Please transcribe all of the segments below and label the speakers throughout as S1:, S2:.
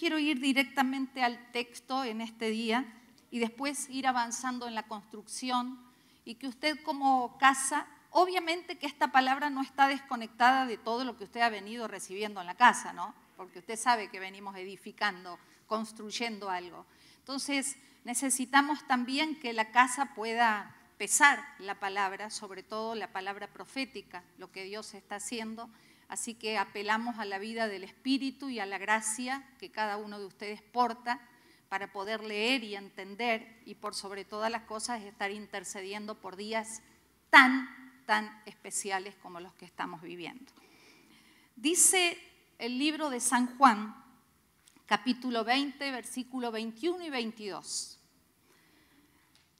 S1: quiero ir directamente al texto en este día y después ir avanzando en la construcción y que usted como casa, obviamente que esta palabra no está desconectada de todo lo que usted ha venido recibiendo en la casa, ¿no? Porque usted sabe que venimos edificando, construyendo algo. Entonces, necesitamos también que la casa pueda pesar la palabra, sobre todo la palabra profética, lo que Dios está haciendo. Así que apelamos a la vida del Espíritu y a la gracia que cada uno de ustedes porta para poder leer y entender y por sobre todas las cosas estar intercediendo por días tan, tan especiales como los que estamos viviendo. Dice el libro de San Juan, capítulo 20, versículo 21 y 22.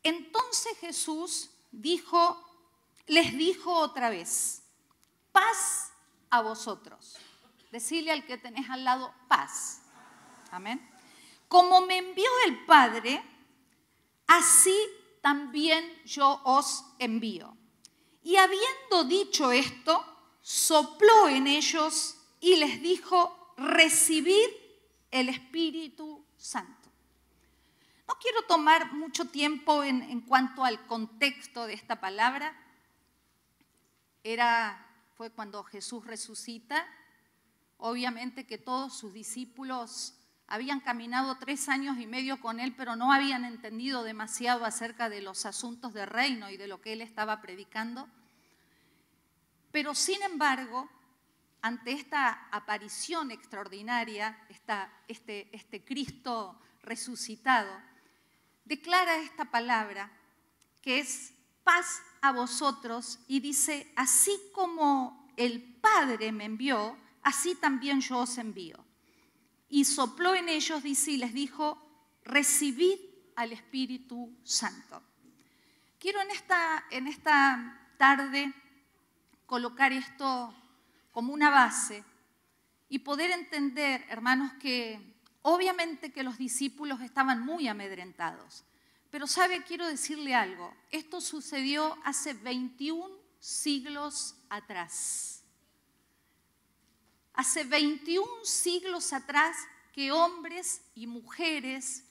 S1: Entonces Jesús dijo, les dijo otra vez, paz a vosotros. Decirle al que tenés al lado, paz. Amén. Como me envió el Padre, así también yo os envío. Y habiendo dicho esto, sopló en ellos y les dijo, recibid el Espíritu Santo. No quiero tomar mucho tiempo en, cuanto al contexto de esta palabra. Era, fue cuando Jesús resucita. Obviamente que todos sus discípulos habían caminado tres años y medio con él, pero no habían entendido demasiado acerca de los asuntos del reino y de lo que él estaba predicando. Pero sin embargo, ante esta aparición extraordinaria, este, este Cristo resucitado, declara esta palabra que es a vosotros y dice, así como el Padre me envió, así también yo os envío y sopló en ellos, dice, y les dijo, recibid al Espíritu Santo. Quiero en esta, en esta tarde colocar esto como una base y poder entender, hermanos, que obviamente que los discípulos estaban muy amedrentados. Pero sabe, quiero decirle algo, esto sucedió hace 21 siglos atrás hace 21 siglos atrás que hombres y mujeres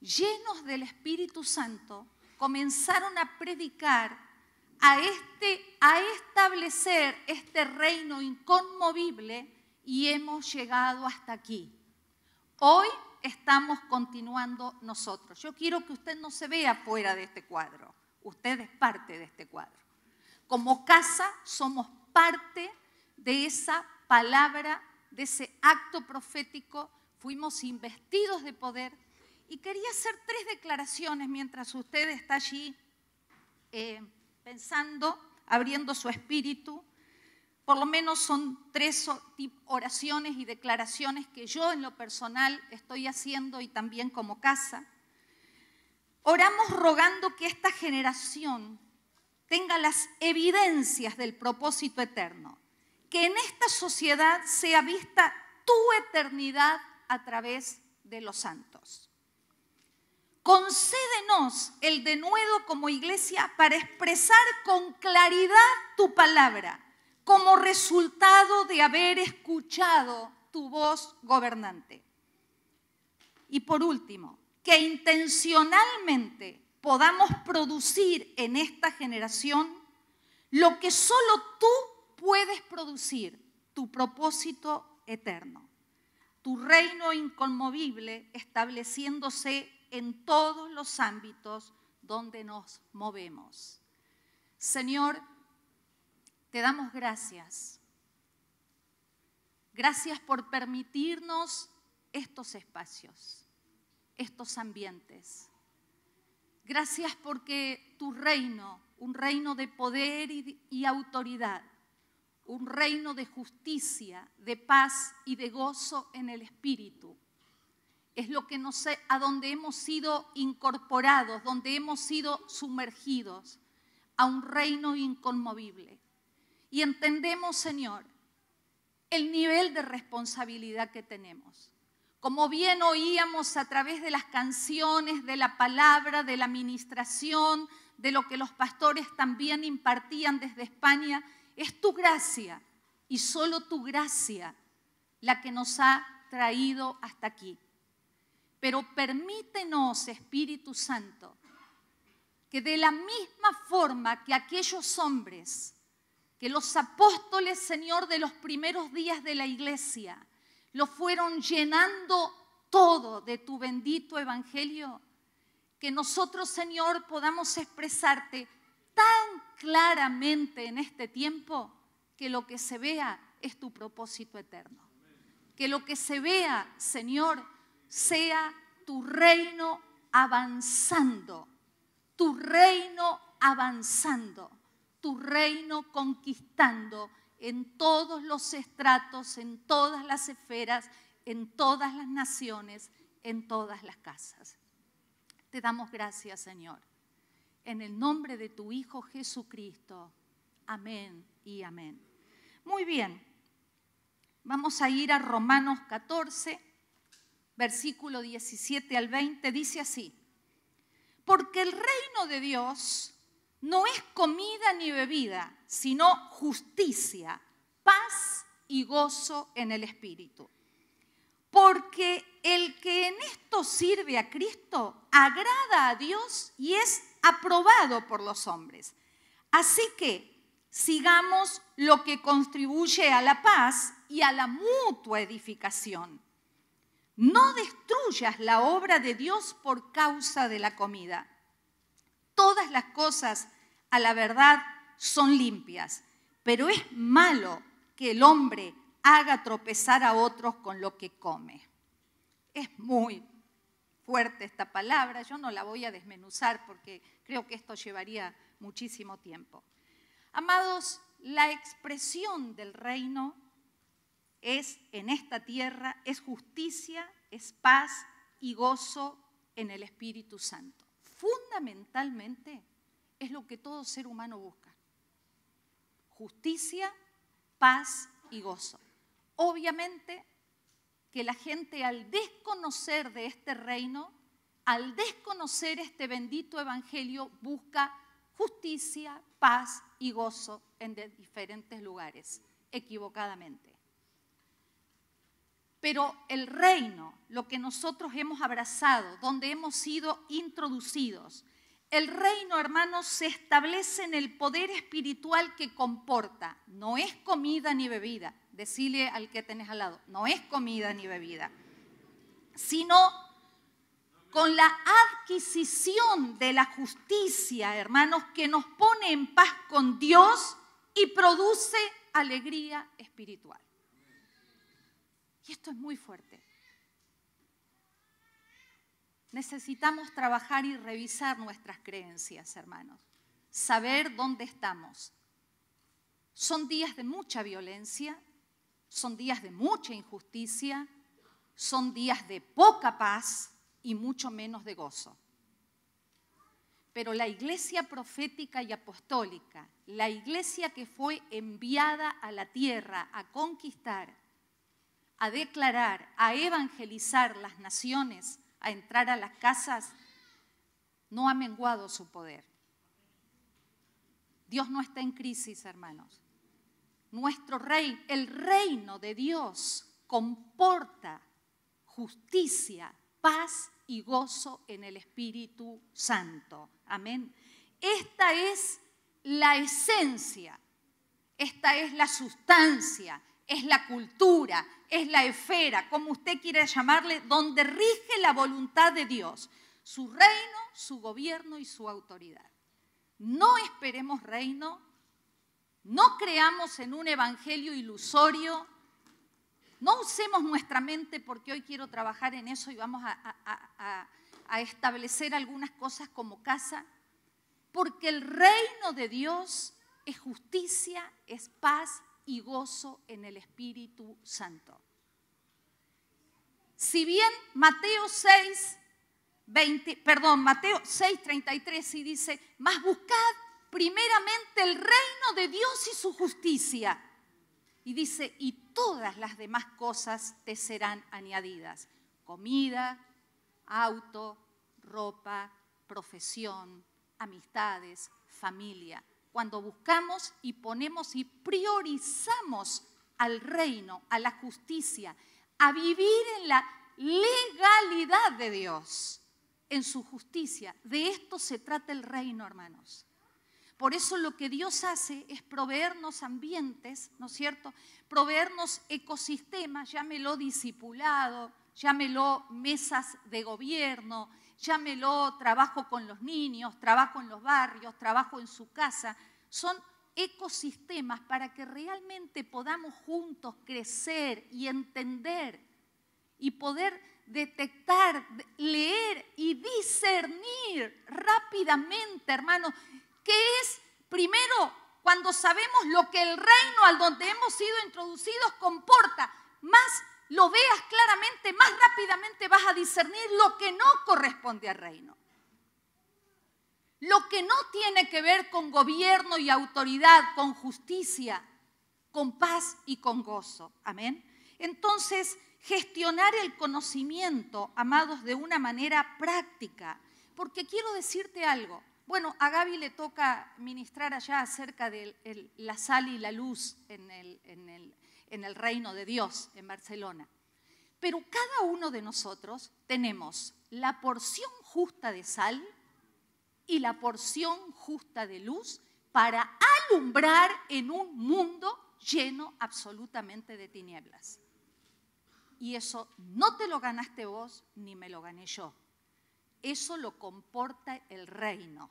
S1: llenos del Espíritu Santo comenzaron a predicar, a, este, a establecer este reino inconmovible y hemos llegado hasta aquí. Hoy estamos continuando nosotros. Yo quiero que usted no se vea fuera de este cuadro, usted es parte de este cuadro. Como casa somos parte de esa palabra, de ese acto profético, fuimos investidos de poder. Y quería hacer tres declaraciones mientras usted está allí eh, pensando, abriendo su espíritu. Por lo menos son tres oraciones y declaraciones que yo en lo personal estoy haciendo y también como casa. Oramos rogando que esta generación tenga las evidencias del propósito eterno que en esta sociedad sea vista tu eternidad a través de los santos. Concédenos el denuedo como iglesia para expresar con claridad tu palabra como resultado de haber escuchado tu voz gobernante. Y por último, que intencionalmente podamos producir en esta generación lo que solo tú puedes producir tu propósito eterno, tu reino inconmovible estableciéndose en todos los ámbitos donde nos movemos. Señor, te damos gracias. Gracias por permitirnos estos espacios, estos ambientes. Gracias porque tu reino, un reino de poder y, autoridad, un reino de justicia, de paz y de gozo en el Espíritu. Es lo que nos, a donde hemos sido incorporados, donde hemos sido sumergidos a un reino inconmovible. Y entendemos, Señor, el nivel de responsabilidad que tenemos. Como bien oíamos a través de las canciones, de la palabra, de la administración, de lo que los pastores también impartían desde España, es tu gracia y solo tu gracia la que nos ha traído hasta aquí. Pero permítenos, Espíritu Santo, que de la misma forma que aquellos hombres, que los apóstoles, Señor, de los primeros días de la iglesia, lo fueron llenando todo de tu bendito evangelio, que nosotros, Señor, podamos expresarte tan claramente en este tiempo que lo que se vea es tu propósito eterno. Que lo que se vea, Señor, sea tu reino avanzando, tu reino avanzando, tu reino conquistando en todos los estratos, en todas las esferas, en todas las naciones, en todas las casas. Te damos gracias, Señor. En el nombre de tu Hijo Jesucristo. Amén y amén. Muy bien. Vamos a ir a Romanos 14, versículo 17 al 20. Dice así. Porque el reino de Dios no es comida ni bebida, sino justicia, paz y gozo en el Espíritu porque el que en esto sirve a Cristo agrada a Dios y es aprobado por los hombres. Así que sigamos lo que contribuye a la paz y a la mutua edificación. No destruyas la obra de Dios por causa de la comida. Todas las cosas a la verdad son limpias, pero es malo que el hombre haga tropezar a otros con lo que come. Es muy fuerte esta palabra, yo no la voy a desmenuzar porque creo que esto llevaría muchísimo tiempo. Amados, la expresión del reino es en esta tierra, es justicia, es paz y gozo en el Espíritu Santo. Fundamentalmente es lo que todo ser humano busca. Justicia, paz y gozo. Obviamente que la gente al desconocer de este reino, al desconocer este bendito evangelio, busca justicia, paz y gozo en diferentes lugares, equivocadamente. Pero el reino, lo que nosotros hemos abrazado, donde hemos sido introducidos, el reino, hermanos, se establece en el poder espiritual que comporta. No es comida ni bebida. Decile al que tenés al lado, no es comida ni bebida, sino con la adquisición de la justicia, hermanos, que nos pone en paz con Dios y produce alegría espiritual. Y esto es muy fuerte necesitamos trabajar y revisar nuestras creencias, hermanos. Saber dónde estamos. Son días de mucha violencia, son días de mucha injusticia, son días de poca paz y mucho menos de gozo. Pero la iglesia profética y apostólica, la iglesia que fue enviada a la tierra a conquistar, a declarar, a evangelizar las naciones, a entrar a las casas, no ha menguado su poder. Dios no está en crisis, hermanos. Nuestro rey, el reino de Dios, comporta justicia, paz y gozo en el Espíritu Santo. Amén. Esta es la esencia, esta es la sustancia, es la cultura, es la esfera, como usted quiera llamarle, donde rige la voluntad de Dios, su reino, su gobierno y su autoridad. No esperemos reino, no creamos en un evangelio ilusorio, no usemos nuestra mente porque hoy quiero trabajar en eso y vamos a, a establecer algunas cosas como casa, porque el reino de Dios es justicia, es paz, y gozo en el Espíritu Santo. Si bien Mateo 6, 20, perdón, Mateo 6, 33 sí dice, mas buscad primeramente el reino de Dios y su justicia. Y dice, y todas las demás cosas te serán añadidas. Comida, auto, ropa, profesión, amistades, familia cuando buscamos y ponemos y priorizamos al reino, a la justicia, a vivir en la legalidad de Dios en su justicia. De esto se trata el reino, hermanos. Por eso lo que Dios hace es proveernos ambientes, ¿no es cierto? Proveernos ecosistemas, llámelo discipulado, llámelo mesas de gobierno, llámelo trabajo con los niños, trabajo en los barrios, trabajo en su casa. Son ecosistemas para que realmente podamos juntos crecer y entender y poder detectar, leer y discernir rápidamente, hermanos, qué es primero cuando sabemos lo que el reino al donde hemos sido introducidos comporta, más lo veas claramente, más rápidamente vas a discernir lo que no corresponde al reino. Lo que no tiene que ver con gobierno y autoridad, con justicia, con paz y con gozo. Amén. Entonces, gestionar el conocimiento, amados, de una manera práctica. Porque quiero decirte algo. Bueno, a Gaby le toca ministrar allá acerca de la sal y la luz en el, reino de Dios en Barcelona. Pero cada uno de nosotros tenemos la porción justa de sal y la porción justa de luz para alumbrar en un mundo lleno absolutamente de tinieblas. Y eso no te lo ganaste vos ni me lo gané yo. Eso lo comporta el reino.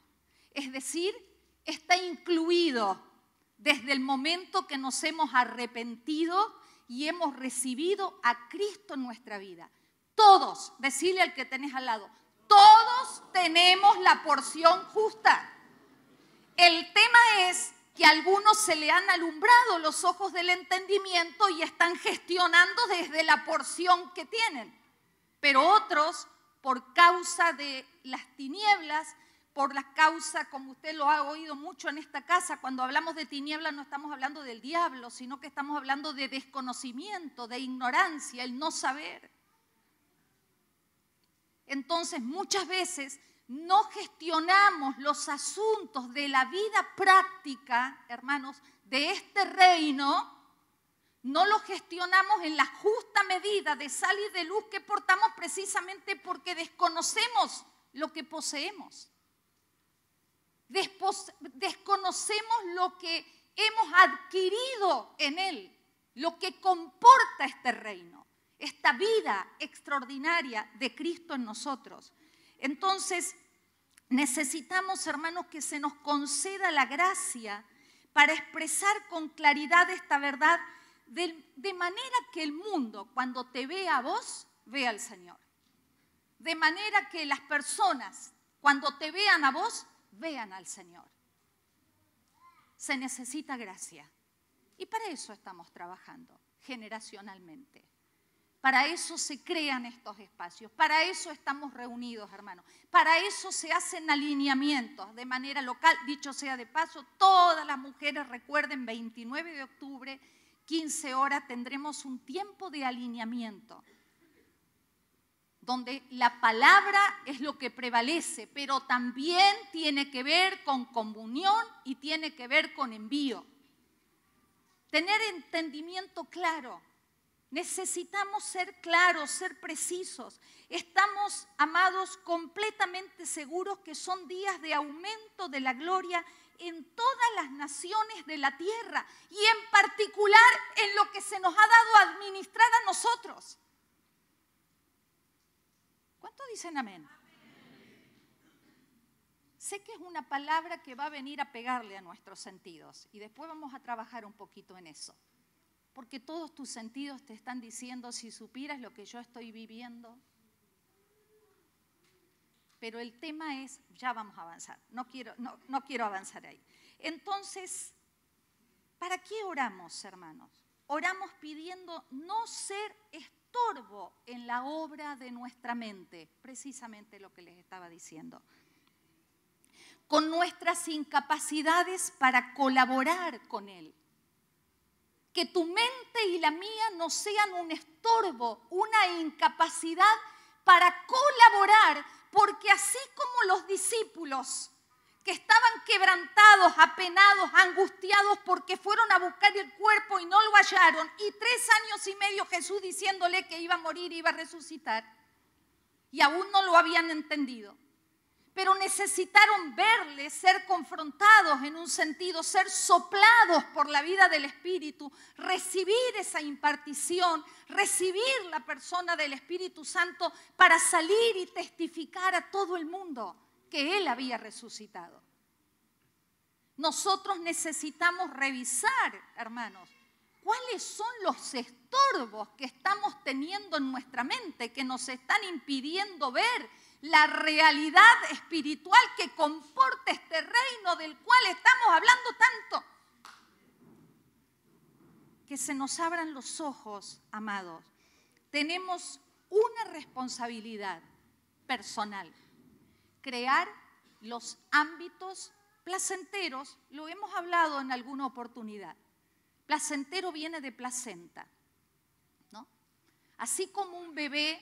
S1: Es decir, está incluido desde el momento que nos hemos arrepentido y hemos recibido a Cristo en nuestra vida. Todos, decirle al que tenés al lado, todos tenemos la porción justa. El tema es que a algunos se le han alumbrado los ojos del entendimiento y están gestionando desde la porción que tienen. Pero otros, por causa de las tinieblas, por la causa, como usted lo ha oído mucho en esta casa, cuando hablamos de tinieblas no estamos hablando del diablo, sino que estamos hablando de desconocimiento, de ignorancia, el no saber. Entonces, muchas veces no gestionamos los asuntos de la vida práctica, hermanos, de este reino, no los gestionamos en la justa medida de sal y de luz que portamos precisamente porque desconocemos lo que poseemos. Desconocemos lo que hemos adquirido en él, lo que comporta este reino, esta vida extraordinaria de Cristo en nosotros. Entonces, necesitamos, hermanos, que se nos conceda la gracia para expresar con claridad esta verdad, de, manera que el mundo, cuando te vea a vos, vea al Señor. De manera que las personas, cuando te vean a vos, vean al Señor. Se necesita gracia. Y para eso estamos trabajando generacionalmente. Para eso se crean estos espacios, para eso estamos reunidos, hermanos. Para eso se hacen alineamientos de manera local. Dicho sea de paso, todas las mujeres recuerden, 29 de octubre, 15 horas, tendremos un tiempo de alineamiento, donde la palabra es lo que prevalece, pero también tiene que ver con comunión y tiene que ver con envío. Tener entendimiento claro Necesitamos ser claros, ser precisos. Estamos, amados, completamente seguros que son días de aumento de la gloria en todas las naciones de la tierra y en particular en lo que se nos ha dado a administrar a nosotros. ¿Cuánto dicen amén? Sé que es una palabra que va a venir a pegarle a nuestros sentidos y después vamos a trabajar un poquito en eso porque todos tus sentidos te están diciendo si supieras lo que yo estoy viviendo. Pero el tema es, ya vamos a avanzar, no quiero, no, no quiero avanzar ahí. Entonces, ¿para qué oramos, hermanos? Oramos pidiendo no ser en la obra de nuestra mente, precisamente lo que les estaba diciendo. Con nuestras incapacidades para colaborar con Él que tu mente y la mía no sean un estorbo, una incapacidad para colaborar, porque así como los discípulos que estaban quebrantados, apenados, angustiados porque fueron a buscar el cuerpo y no lo hallaron. Y tres años y medio Jesús diciéndole que iba a morir, iba a resucitar. Y aún no lo habían entendido. Pero necesitaron verle, ser confrontados en un sentido, ser soplados por la vida del Espíritu, recibir esa impartición, recibir la persona del Espíritu Santo para salir y testificar a todo el mundo que Él había resucitado. Nosotros necesitamos revisar, hermanos, cuáles son los estorbos que estamos teniendo en nuestra mente que nos están impidiendo ver la realidad espiritual que comporta este reino del cual estamos hablando tanto. Que se nos abran los ojos, amados. Tenemos una responsabilidad personal crear los ámbitos placenteros, lo hemos hablado en alguna oportunidad. Placentero viene de placenta, ¿no? Así como un bebé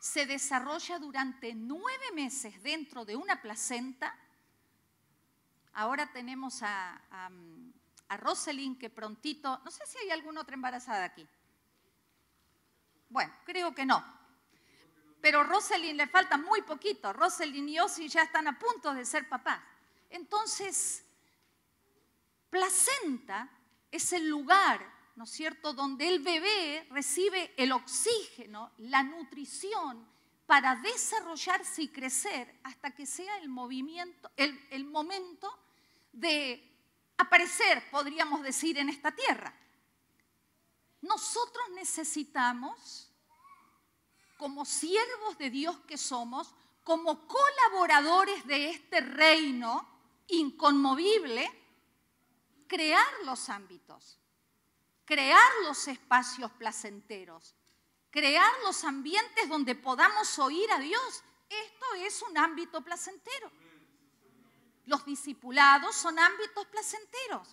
S1: se desarrolla durante nueve meses dentro de una placenta, ahora tenemos a, a, que prontito, no sé si hay alguna otra embarazada aquí. Bueno, creo que no, pero Rosalind le falta muy poquito. Rosalind y Ozzy ya están a punto de ser papás. Entonces, placenta es el lugar, ¿no es cierto?, donde el bebé recibe el oxígeno, la nutrición para desarrollarse y crecer hasta que sea el movimiento, el momento de aparecer, podríamos decir, en esta tierra. Nosotros necesitamos como siervos de Dios que somos, como colaboradores de este reino inconmovible, crear los ámbitos, crear los espacios placenteros, crear los ambientes donde podamos oír a Dios. Esto es un ámbito placentero. Los discipulados son ámbitos placenteros,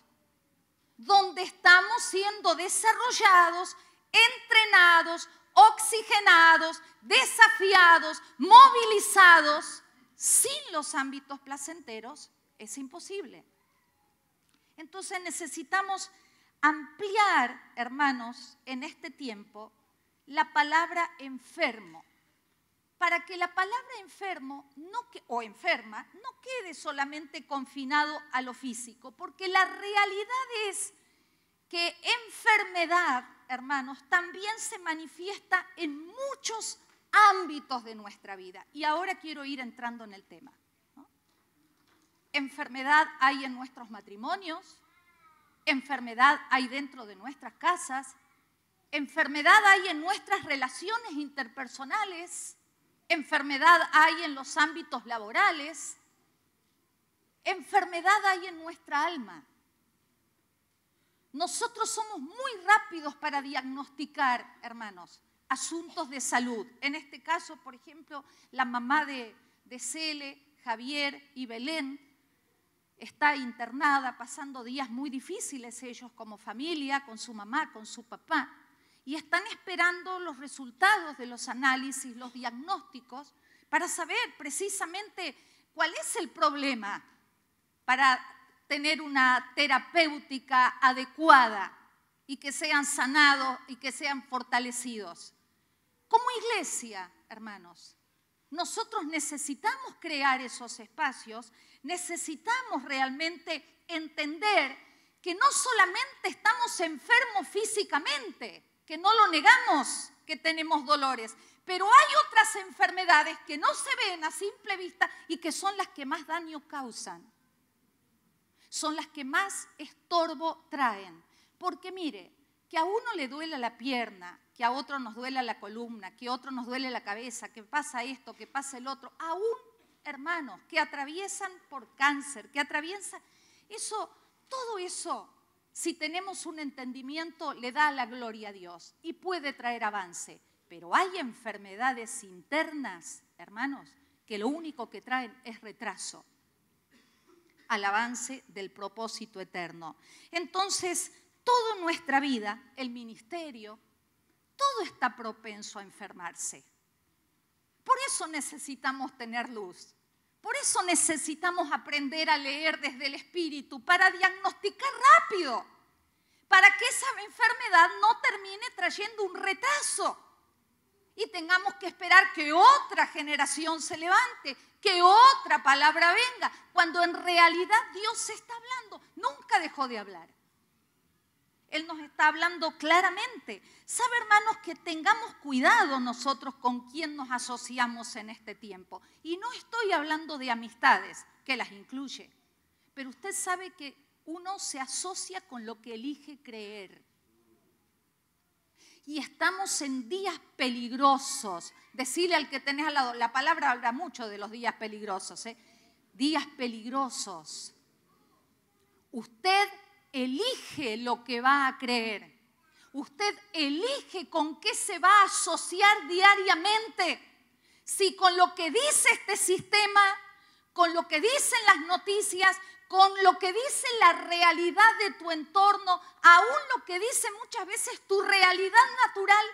S1: donde estamos siendo desarrollados, entrenados, oxigenados, desafiados, movilizados, sin los ámbitos placenteros, es imposible. Entonces necesitamos ampliar, hermanos, en este tiempo, la palabra enfermo, para que la palabra enfermo no o enferma no quede solamente confinado a lo físico, porque la realidad es que enfermedad hermanos, también se manifiesta en muchos ámbitos de nuestra vida. Y ahora quiero ir entrando en el tema. Enfermedad hay en nuestros matrimonios, enfermedad hay dentro de nuestras casas, enfermedad hay en nuestras relaciones interpersonales, enfermedad hay en los ámbitos laborales, enfermedad hay en nuestra alma. Nosotros somos muy rápidos para diagnosticar, hermanos, asuntos de salud. En este caso, por ejemplo, la mamá de, de Cele, Javier y Belén está internada, pasando días muy difíciles ellos como familia, con su mamá, con su papá, y están esperando los resultados de los análisis, los diagnósticos, para saber precisamente cuál es el problema, para tener una terapéutica adecuada y que sean sanados y que sean fortalecidos. Como iglesia, hermanos, nosotros necesitamos crear esos espacios, necesitamos realmente entender que no solamente estamos enfermos físicamente, que no lo negamos que tenemos dolores, pero hay otras enfermedades que no se ven a simple vista y que son las que más daño causan son las que más estorbo traen. Porque mire, que a uno le duela la pierna, que a otro nos duela la columna, que a otro nos duele la cabeza, que pasa esto, que pasa el otro, aún hermanos que atraviesan por cáncer, que atraviesan, eso, todo eso, si tenemos un entendimiento, le da la gloria a Dios y puede traer avance. Pero hay enfermedades internas, hermanos, que lo único que traen es retraso al avance del propósito eterno. Entonces, toda nuestra vida, el ministerio, todo está propenso a enfermarse. Por eso necesitamos tener luz, Por eso necesitamos aprender a leer desde el Espíritu, para diagnosticar rápido, para que esa enfermedad no termine trayendo un retraso y tengamos que esperar que otra generación se levante, que otra palabra venga, cuando en realidad Dios está hablando, nunca dejó de hablar. Él nos está hablando claramente. Sabe, hermanos, que tengamos cuidado nosotros con quién nos asociamos en este tiempo. Y no estoy hablando de amistades, que las incluye, pero usted sabe que uno se asocia con lo que elige creer. Y estamos en días peligrosos. Decirle al que tenés al lado, la palabra habla mucho de los días peligrosos, ¿eh? días peligrosos. Usted elige lo que va a creer. Usted elige con qué se va a asociar diariamente. Si con lo que dice este sistema, con lo que dicen las noticias, con lo que dice la realidad de tu entorno, aún lo que dice muchas veces tu realidad natural,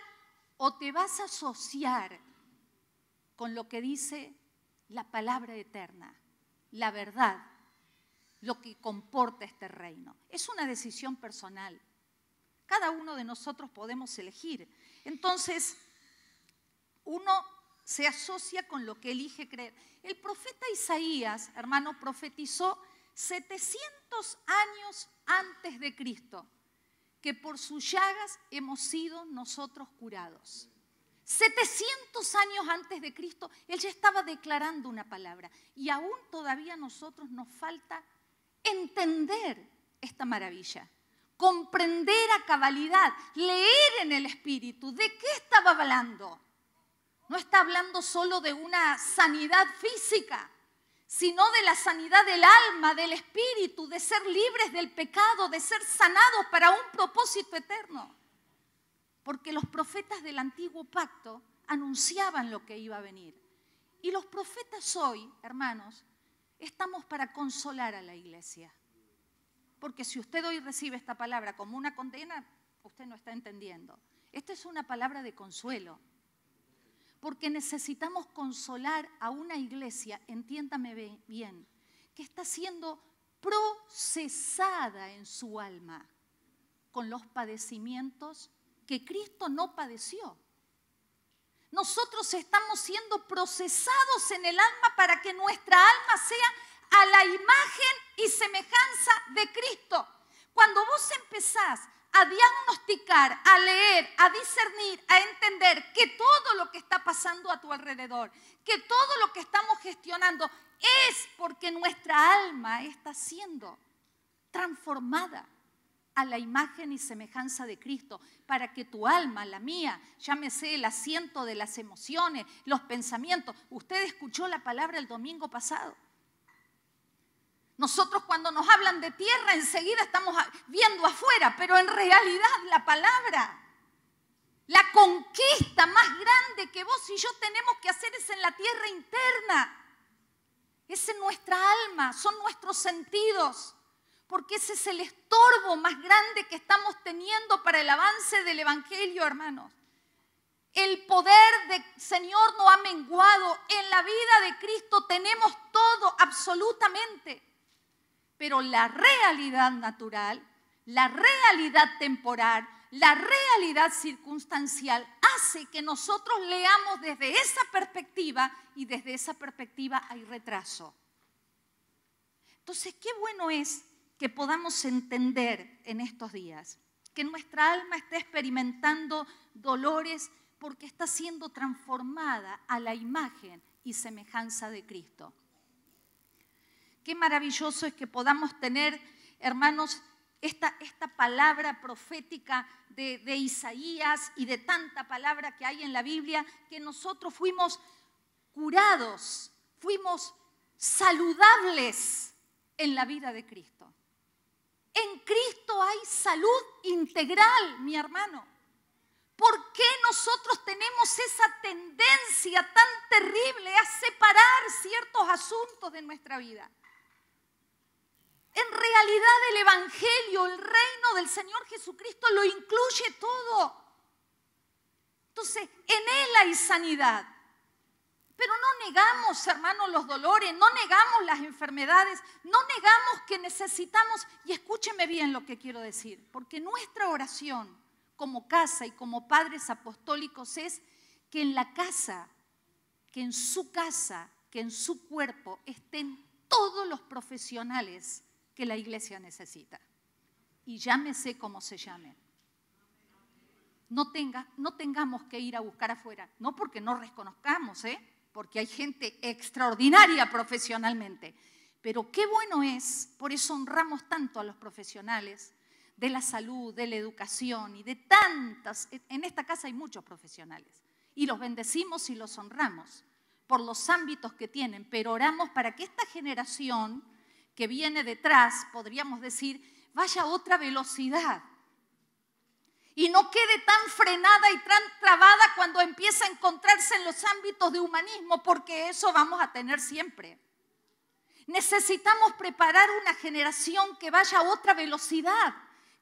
S1: o te vas a asociar con lo que dice la palabra eterna, la verdad lo que comporta este reino. Es una decisión personal. Cada uno de nosotros podemos elegir. Entonces, uno se asocia con lo que elige creer. El profeta Isaías, hermano, profetizó 700 años antes de Cristo que por sus llagas hemos sido nosotros curados. 700 años antes de Cristo, él ya estaba declarando una palabra y aún todavía a nosotros nos falta entender esta maravilla, comprender a cabalidad, leer en el Espíritu. ¿De qué estaba hablando? No está hablando solo de una sanidad física, sino de la sanidad del alma, del espíritu, de ser libres del pecado, de ser sanados para un propósito eterno. Porque los profetas del antiguo pacto anunciaban lo que iba a venir. Y los profetas hoy, hermanos, estamos para consolar a la iglesia. Porque si usted hoy recibe esta palabra como una condena, usted no está entendiendo. Esta es una palabra de consuelo. Porque necesitamos consolar a una iglesia, entiéndame bien, que está siendo procesada en su alma con los padecimientos que Cristo no padeció. Nosotros estamos siendo procesados en el alma para que nuestra alma sea a la imagen y semejanza de Cristo. Cuando vos empezás a diagnosticar, a leer, a discernir, a entender que todo lo que está pasando a tu alrededor, que todo lo que estamos gestionando es porque nuestra alma está siendo transformada a la imagen y semejanza de Cristo, para que tu alma, la mía, llámese el asiento de las emociones, los pensamientos. Usted escuchó la palabra el domingo pasado. Nosotros cuando nos hablan de tierra enseguida estamos viendo afuera, pero en realidad la palabra, la conquista más grande que vos y yo tenemos que hacer es en la tierra interna. Es en nuestra alma, son nuestros sentidos porque ese es el estorbo más grande que estamos teniendo para el avance del Evangelio, hermanos. El poder del Señor no ha menguado. En la vida de Cristo tenemos todo, absolutamente. Pero la realidad natural, la realidad temporal, la realidad circunstancial hace que nosotros leamos desde esa perspectiva y desde esa perspectiva hay retraso. Entonces, qué bueno es que podamos entender en estos días que nuestra alma está experimentando dolores porque está siendo transformada a la imagen y semejanza de Cristo. Qué maravilloso es que podamos tener, hermanos, esta, palabra profética de Isaías y de tanta palabra que hay en la Biblia, que nosotros fuimos curados, fuimos saludables en la vida de Cristo. En Cristo hay salud integral, mi hermano. ¿Por qué nosotros tenemos esa tendencia tan terrible a separar ciertos asuntos de nuestra vida? En realidad el Evangelio, el reino del Señor Jesucristo lo incluye todo. Entonces, en Él hay sanidad. Pero no negamos, hermanos, los dolores, no negamos las enfermedades, no negamos que necesitamos, y escúcheme bien lo que quiero decir, porque nuestra oración como casa y como padres apostólicos es que en la casa, que en su casa, que en su cuerpo estén todos los profesionales que la iglesia necesita. Y llámese como se llame. No, tenga, no tengamos que ir a buscar afuera, no porque no reconozcamos, ¿eh? porque hay gente extraordinaria profesionalmente. Pero qué bueno es, por eso honramos tanto a los profesionales de la salud, de la educación y de tantas. En esta casa hay muchos profesionales y los bendecimos y los honramos por los ámbitos que tienen, pero oramos para que esta generación que viene detrás, podríamos decir, vaya a otra velocidad y no quede tan frenada y tan trabada cuando empieza a encontrarse en los ámbitos de humanismo, porque eso vamos a tener siempre. Necesitamos preparar una generación que vaya a otra velocidad,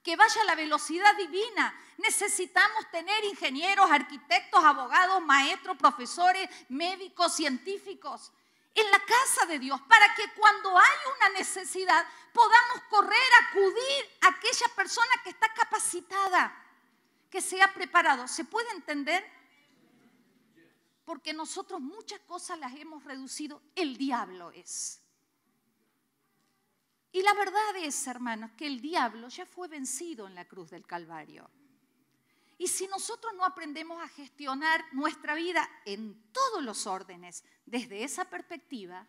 S1: que vaya a la velocidad divina. Necesitamos tener ingenieros, arquitectos, abogados, maestros, profesores, médicos, científicos en la casa de Dios para que cuando hay una necesidad podamos correr, acudir a aquella persona que está capacitada, que se ha preparado. ¿Se puede entender? Porque nosotros muchas cosas las hemos reducido, el diablo es. Y la verdad es, hermanos, que el diablo ya fue vencido en la cruz del Calvario. Y si nosotros no aprendemos a gestionar nuestra vida en todos los órdenes desde esa perspectiva,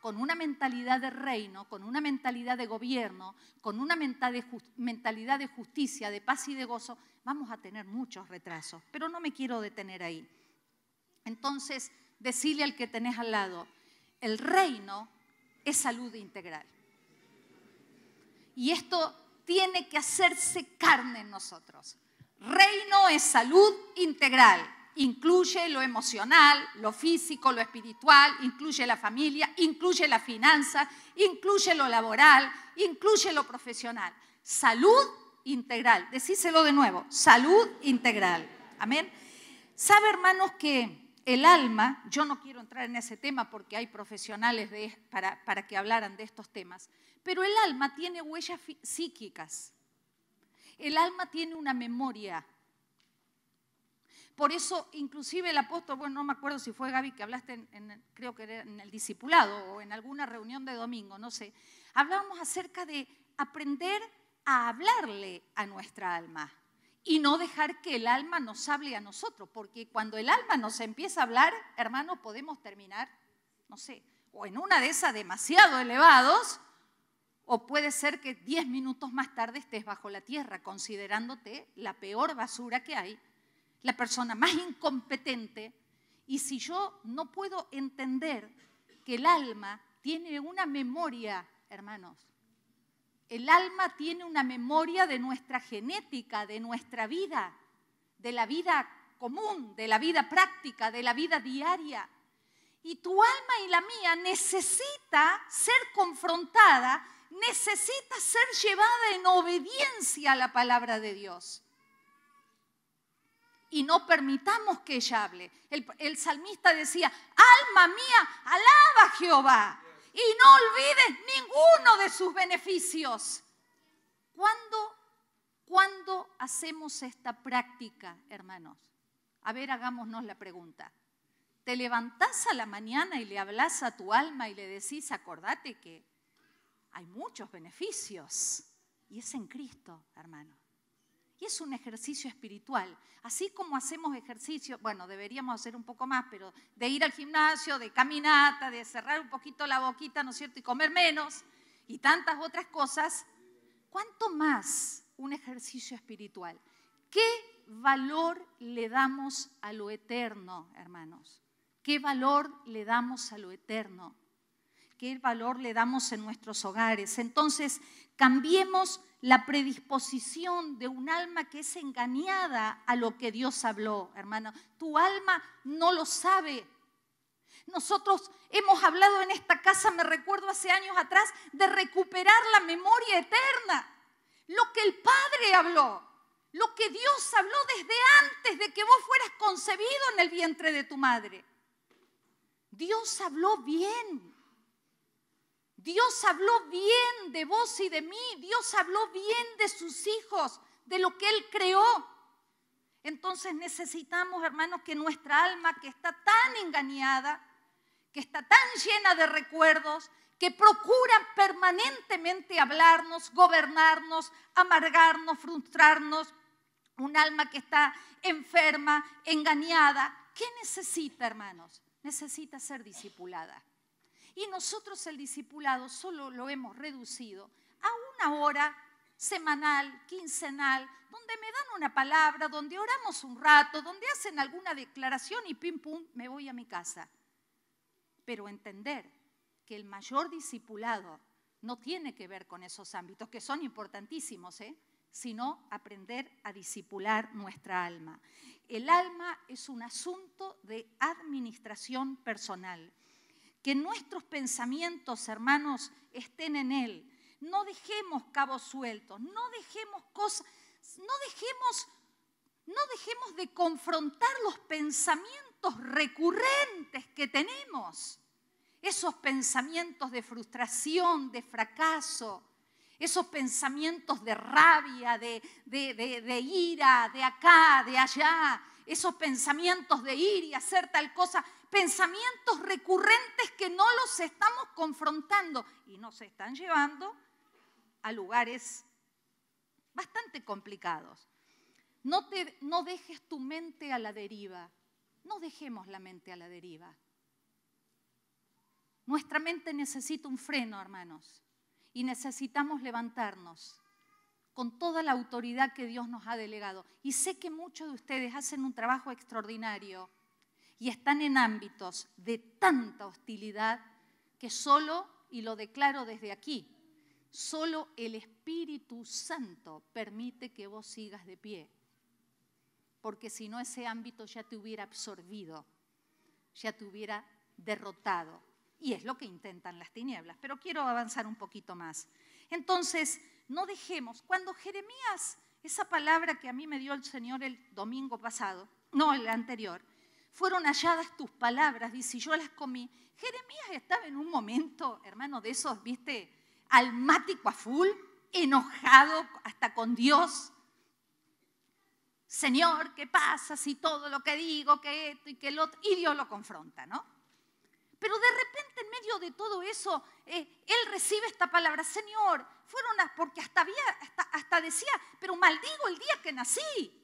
S1: con una mentalidad de reino, con una mentalidad de gobierno, con una mentalidad de justicia, de paz y de gozo, vamos a tener muchos retrasos. Pero no me quiero detener ahí. Entonces, decirle al que tenés al lado, el reino es salud integral. Y esto tiene que hacerse carne en nosotros. Reino es salud integral. Incluye lo emocional, lo físico, lo espiritual, incluye la familia, incluye la finanza, incluye lo laboral, incluye lo profesional. Salud integral. Decíselo de nuevo, salud integral. Amén. Sabe, hermanos, que el alma, yo no quiero entrar en ese tema porque hay profesionales para, para que hablaran de estos temas, pero el alma tiene huellas psíquicas. El alma tiene una memoria. Por eso, inclusive el apóstol, bueno, no me acuerdo si fue Gaby que hablaste, en, creo que era en el discipulado o en alguna reunión de domingo, no sé, hablábamos acerca de aprender a hablarle a nuestra alma y no dejar que el alma nos hable a nosotros, porque cuando el alma nos empieza a hablar, hermano, podemos terminar, no sé, o en una de esas demasiado elevados, o puede ser que diez minutos más tarde estés bajo la tierra, considerándote la peor basura que hay, la persona más incompetente. Y si yo no puedo entender que el alma tiene una memoria, hermanos, el alma tiene una memoria de nuestra genética, de nuestra vida, de la vida común, de la vida práctica, de la vida diaria. Y tu alma y la mía necesita ser confrontada necesita ser llevada en obediencia a la palabra de Dios. Y no permitamos que ella hable. El, salmista decía, alma mía, alaba a Jehová y no olvides ninguno de sus beneficios. ¿Cuándo, ¿Cuándo hacemos esta práctica, hermanos? A ver, hagámonos la pregunta. ¿Te levantás a la mañana y le hablas a tu alma y le decís, acordate que hay muchos beneficios. Y es en Cristo, hermano. Y es un ejercicio espiritual. Así como hacemos ejercicio, bueno, deberíamos hacer un poco más, pero de ir al gimnasio, de caminata, de cerrar un poquito la boquita, ¿no es cierto? Y comer menos y tantas otras cosas. ¿Cuánto más un ejercicio espiritual? ¿Qué valor le damos a lo eterno, hermanos? ¿Qué valor le damos a lo eterno? Qué valor le damos en nuestros hogares. Entonces, cambiemos la predisposición de un alma que es engañada a lo que Dios habló, hermano. Tu alma no lo sabe. Nosotros hemos hablado en esta casa, me recuerdo hace años atrás, de recuperar la memoria eterna. Lo que el Padre habló, lo que Dios habló desde antes de que vos fueras concebido en el vientre de tu madre. Dios habló bien. Dios habló bien de vos y de mí. Dios habló bien de sus hijos, de lo que Él creó. Entonces necesitamos, hermanos, que nuestra alma, que está tan engañada, que está tan llena de recuerdos, que procura permanentemente hablarnos, gobernarnos, amargarnos, frustrarnos, un alma que está enferma, engañada, ¿qué necesita, hermanos? Necesita ser discipulada. Y nosotros el discipulado solo lo hemos reducido a una hora semanal, quincenal, donde me dan una palabra, donde oramos un rato, donde hacen alguna declaración y pim pum, me voy a mi casa. Pero entender que el mayor discipulado no tiene que ver con esos ámbitos, que son importantísimos, ¿eh? sino aprender a discipular nuestra alma. El alma es un asunto de administración personal. Que nuestros pensamientos, hermanos, estén en Él. No dejemos cabos sueltos, no dejemos cosas, no dejemos, no dejemos de confrontar los pensamientos recurrentes que tenemos. Esos pensamientos de frustración, de fracaso, esos pensamientos de rabia, de, de, ira, de acá, de allá, esos pensamientos de ir y hacer tal cosa, pensamientos recurrentes que no los estamos confrontando y nos están llevando a lugares bastante complicados. No, te, no dejes tu mente a la deriva, no dejemos la mente a la deriva. Nuestra mente necesita un freno, hermanos y necesitamos levantarnos con toda la autoridad que Dios nos ha delegado. Y sé que muchos de ustedes hacen un trabajo extraordinario y están en ámbitos de tanta hostilidad que solo, y lo declaro desde aquí, solo el Espíritu Santo permite que vos sigas de pie. Porque si no ese ámbito ya te hubiera absorbido, ya te hubiera derrotado. Y es lo que intentan las tinieblas. Pero quiero avanzar un poquito más. Entonces, no dejemos, cuando Jeremías, esa palabra que a mí me dio el Señor el domingo pasado, no el anterior, fueron halladas tus palabras, dice, yo las comí. Jeremías estaba en un momento, hermano, de esos, viste, almático a full, enojado hasta con Dios. Señor, ¿qué pasa si todo lo que digo, que esto y que lo otro? Y Dios lo confronta, ¿no? Pero de repente en medio de todo eso, eh, él recibe esta palabra, Señor, fueron porque hasta, había, hasta, decía, pero maldigo el día que nací.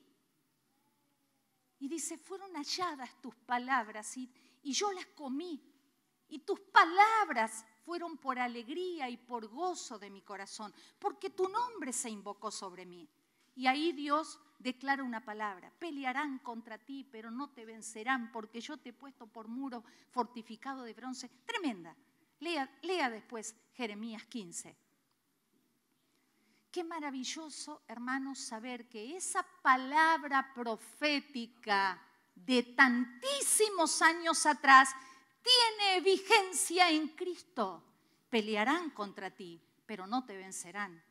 S1: Y dice, fueron halladas tus palabras y, yo las comí. Y tus palabras fueron por alegría y por gozo de mi corazón, porque tu nombre se invocó sobre mí. Y ahí Dios declara una palabra, pelearán contra ti, pero no te vencerán, porque yo te he puesto por muro fortificado de bronce. Tremenda. Lea, lea después Jeremías 15. Qué maravilloso, hermanos, saber que esa palabra profética de tantísimos años atrás tiene vigencia en Cristo. Pelearán contra ti, pero no te vencerán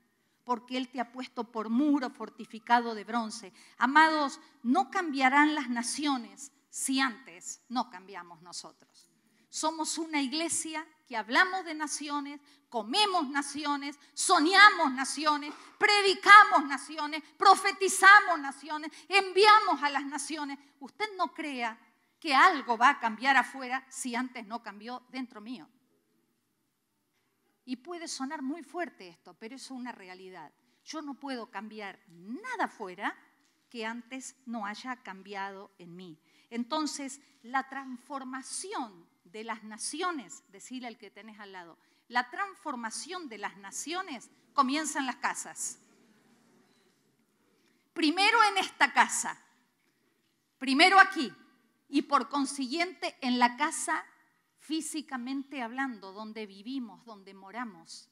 S1: porque Él te ha puesto por muro fortificado de bronce. Amados, no cambiarán las naciones si antes no cambiamos nosotros. Somos una iglesia que hablamos de naciones, comemos naciones, soñamos naciones, predicamos naciones, profetizamos naciones, enviamos a las naciones. Usted no crea que algo va a cambiar afuera si antes no cambió dentro mío. Y puede sonar muy fuerte esto, pero es una realidad. Yo no puedo cambiar nada fuera que antes no haya cambiado en mí. Entonces, la transformación de las naciones, decirle al que tenés al lado, la transformación de las naciones comienza en las casas. Primero en esta casa, primero aquí, y por consiguiente en la casa físicamente hablando, donde vivimos, donde moramos.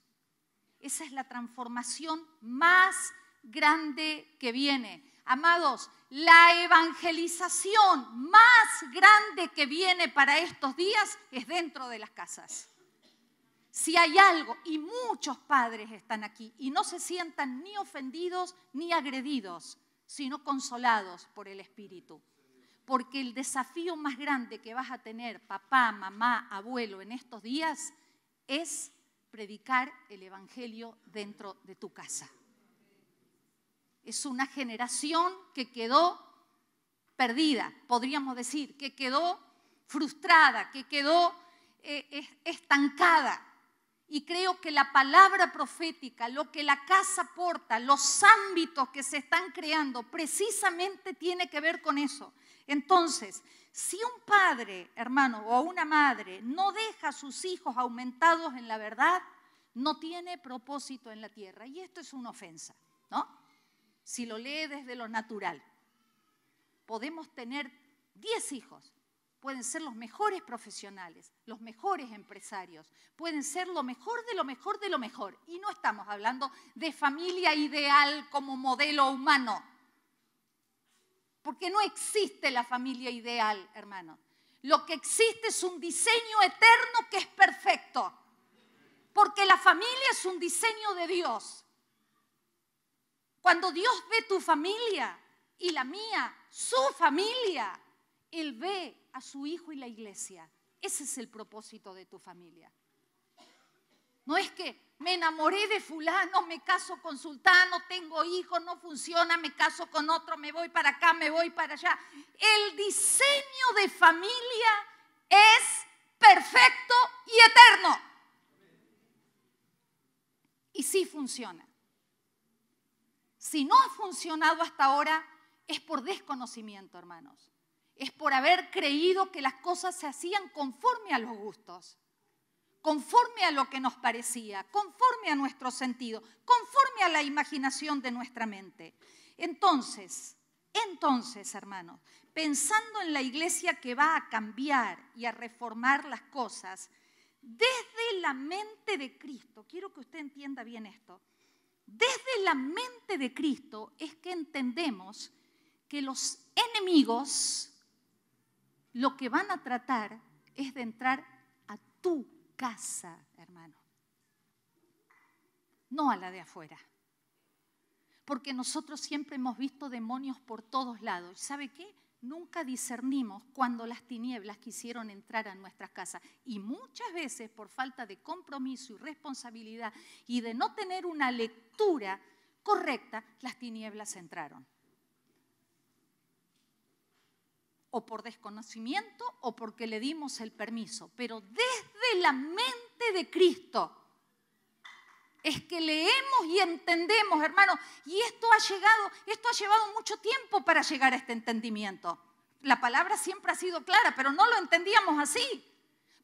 S1: Esa es la transformación más grande que viene. Amados, la evangelización más grande que viene para estos días es dentro de las casas. Si hay algo, y muchos padres están aquí, y no se sientan ni ofendidos ni agredidos, sino consolados por el Espíritu. porque el desafío más grande que vas a tener, papá, mamá, abuelo, en estos días, es predicar el Evangelio dentro de tu casa. Es una generación que quedó perdida, podríamos decir, que quedó frustrada, que quedó eh, estancada. Y creo que la palabra profética, lo que la casa aporta, los ámbitos que se están creando, precisamente tiene que ver con eso. Entonces, si un padre, hermano, o una madre no deja a sus hijos aumentados en la verdad, no tiene propósito en la tierra. Y esto es una ofensa, ¿no? Si lo lee desde lo natural. Podemos tener 10 hijos, pueden ser los mejores profesionales, los mejores empresarios, pueden ser lo mejor de lo mejor de lo mejor. Y no estamos hablando de familia ideal como modelo humano, porque no existe la familia ideal, hermano. Lo que existe es un diseño eterno que es perfecto, porque la familia es un diseño de Dios. Cuando Dios ve tu familia y la mía, su familia, Él ve a su hijo y la iglesia. Ese es el propósito de tu familia. No es que me enamoré de fulano, me caso con sultano, tengo hijos, no funciona, me caso con otro, me voy para acá, me voy para allá. El diseño de familia es perfecto y eterno. Y sí funciona. Si no ha funcionado hasta ahora, es por desconocimiento, hermanos es por haber creído que las cosas se hacían conforme a los gustos, conforme a lo que nos parecía, conforme a nuestro sentido, conforme a la imaginación de nuestra mente. Entonces, entonces, hermanos, pensando en la iglesia que va a cambiar y a reformar las cosas, desde la mente de Cristo, quiero que usted entienda bien esto, desde la mente de Cristo es que entendemos que los enemigos lo que van a tratar es de entrar a tu casa, hermano. No a la de afuera. Porque nosotros siempre hemos visto demonios por todos lados. ¿Sabe qué? Nunca discernimos cuando las tinieblas quisieron entrar a nuestras casas. Y muchas veces por falta de compromiso y responsabilidad y de no tener una lectura correcta, las tinieblas entraron. o por desconocimiento o porque le dimos el permiso, pero desde la mente de Cristo es que leemos y entendemos, hermano, y esto ha llegado, esto ha llevado mucho tiempo para llegar a este entendimiento. La palabra siempre ha sido clara, pero no lo entendíamos así.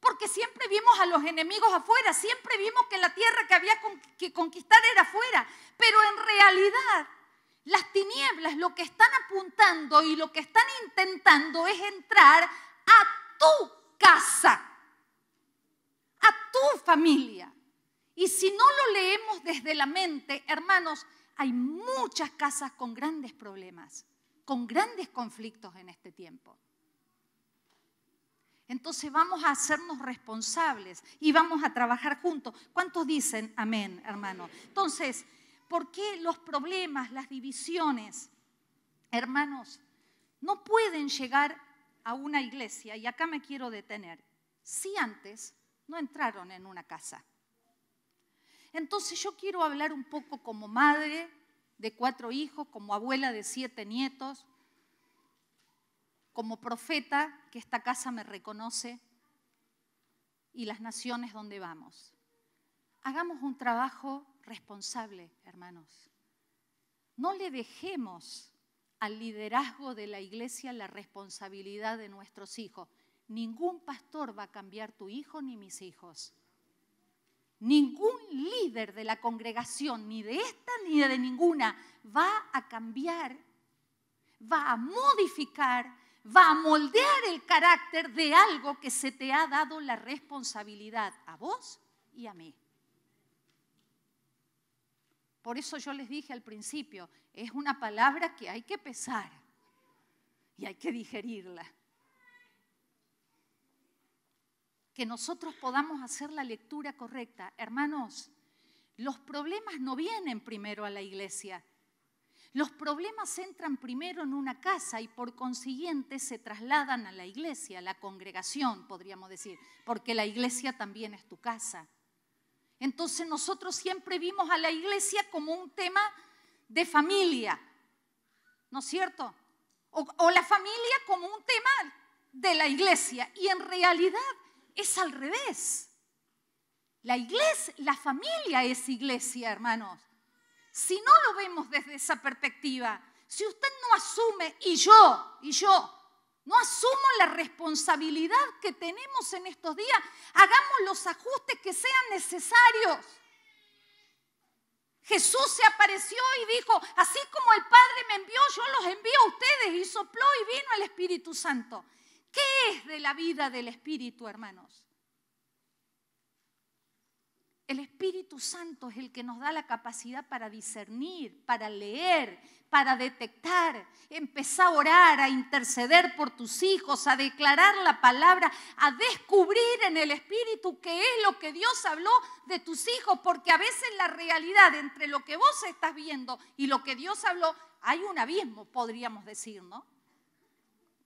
S1: Porque siempre vimos a los enemigos afuera, siempre vimos que la tierra que había que conquistar era afuera, pero en realidad las tinieblas lo que están apuntando y lo que están intentando es entrar a tu casa, a tu familia. Y si no lo leemos desde la mente, hermanos, hay muchas casas con grandes problemas, con grandes conflictos en este tiempo. Entonces vamos a hacernos responsables y vamos a trabajar juntos. ¿Cuántos dicen amén, hermano? Entonces, ¿Por qué los problemas, las divisiones, hermanos, no pueden llegar a una iglesia? Y acá me quiero detener. Si antes no entraron en una casa. Entonces yo quiero hablar un poco como madre de cuatro hijos, como abuela de siete nietos, como profeta, que esta casa me reconoce, y las naciones donde vamos. Hagamos un trabajo responsable, hermanos. No le dejemos al liderazgo de la iglesia la responsabilidad de nuestros hijos. Ningún pastor va a cambiar tu hijo ni mis hijos. Ningún líder de la congregación, ni de esta ni de ninguna, va a cambiar, va a modificar, va a moldear el carácter de algo que se te ha dado la responsabilidad a vos y a mí. Por eso yo les dije al principio, es una palabra que hay que pesar y hay que digerirla. Que nosotros podamos hacer la lectura correcta. Hermanos, los problemas no vienen primero a la iglesia. Los problemas entran primero en una casa y por consiguiente se trasladan a la iglesia, a la congregación, podríamos decir, porque la iglesia también es tu casa. Entonces nosotros siempre vimos a la iglesia como un tema de familia, ¿no es cierto? O, la familia como un tema de la iglesia y en realidad es al revés. La iglesia, la familia es iglesia, hermanos. Si no lo vemos desde esa perspectiva, si usted no asume, y yo, y yo, no asumo la responsabilidad que tenemos en estos días, hagamos los ajustes que sean necesarios. Jesús se apareció y dijo, así como el Padre me envió, yo los envío a ustedes. Y sopló y vino el Espíritu Santo. ¿Qué es de la vida del Espíritu, hermanos? El Espíritu Santo es el que nos da la capacidad para discernir, para leer, para detectar, empezar a orar, a interceder por tus hijos, a declarar la palabra, a descubrir en el Espíritu qué es lo que Dios habló de tus hijos, porque a veces la realidad entre lo que vos estás viendo y lo que Dios habló, hay un abismo, podríamos decir, ¿no?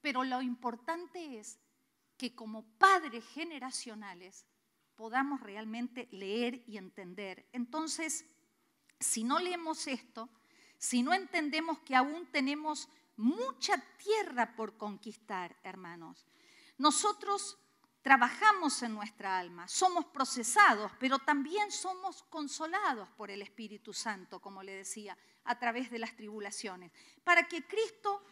S1: Pero lo importante es que como padres generacionales, podamos realmente leer y entender. Entonces, si no leemos esto, si no entendemos que aún tenemos mucha tierra por conquistar, hermanos, nosotros trabajamos en nuestra alma, somos procesados, pero también somos consolados por el Espíritu Santo, como le decía, a través de las tribulaciones, para que Cristo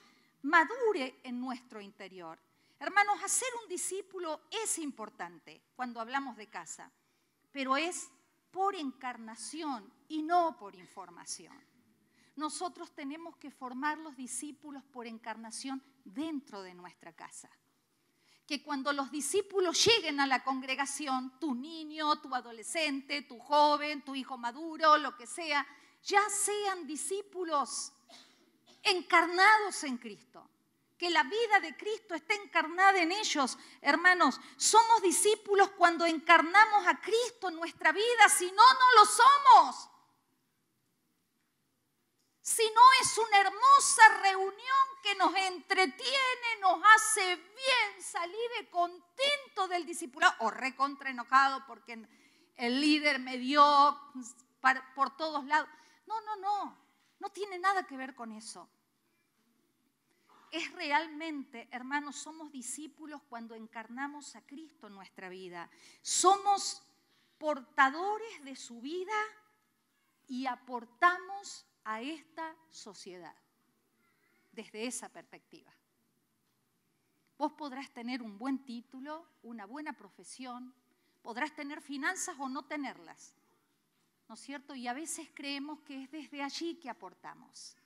S1: madure en nuestro interior. Hermanos, hacer un discípulo es importante cuando hablamos de casa, pero es por encarnación y no por información. Nosotros tenemos que formar los discípulos por encarnación dentro de nuestra casa. Que cuando los discípulos lleguen a la congregación, tu niño, tu adolescente, tu joven, tu hijo maduro, lo que sea, ya sean discípulos encarnados en Cristo que la vida de Cristo está encarnada en ellos. Hermanos, somos discípulos cuando encarnamos a Cristo en nuestra vida, si no, no lo somos. Si no es una hermosa reunión que nos entretiene, nos hace bien, salir de contento del discipulado o recontra enojado porque el líder me dio por todos lados. No, no, no, no tiene nada que ver con eso es realmente, hermanos, somos discípulos cuando encarnamos a Cristo en nuestra vida. Somos portadores de su vida y aportamos a esta sociedad desde esa perspectiva. Vos podrás tener un buen título, una buena profesión, podrás tener finanzas o no tenerlas, ¿no es cierto? Y a veces creemos que es desde allí que aportamos